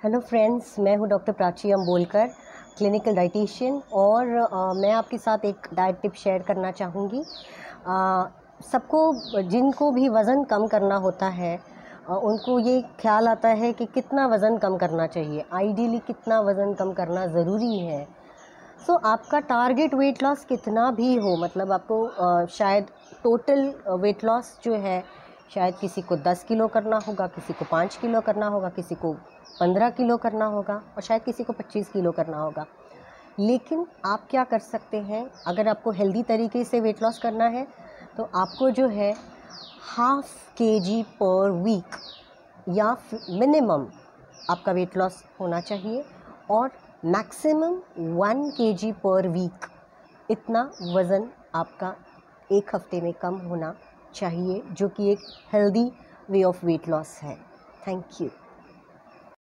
Hello friends मैं हूँ doctor Prachi Ambolkar clinical dietitian और आ, मैं आपके साथ एक डाइट टिप शेयर करना चाहूँगी। सबको जिनको भी वज़न कम करना होता है आ, उनको ये ख्याल आता है कि कितना वज़न कम करना चाहिए। आइडियली कितना वज़न कम करना ज़रूरी है। सो so, आपका टारगेट वेट लॉस कितना भी हो मतलब आपको आ, शायद टोटल वेट लॉस जो है शायद किसी को दस किलो करना होगा, किसी को पाँच किलो करना होगा, किसी को पंद्रह किलो करना होगा और शायद किसी को पच्चीस किलो करना होगा। लेकिन आप क्या कर सकते हैं, अगर आपको हेल्दी तरीके से वेट लॉस करना है तो आपको जो है हाफ़ के जी पर वीक या मिनिमम आपका वेट लॉस होना चाहिए और मैक्सिमम वन के जी पर वीक इतना वज़न आपका एक हफ़्ते में कम होना चाहिए जो कि एक healthy way of weight loss है। Thank you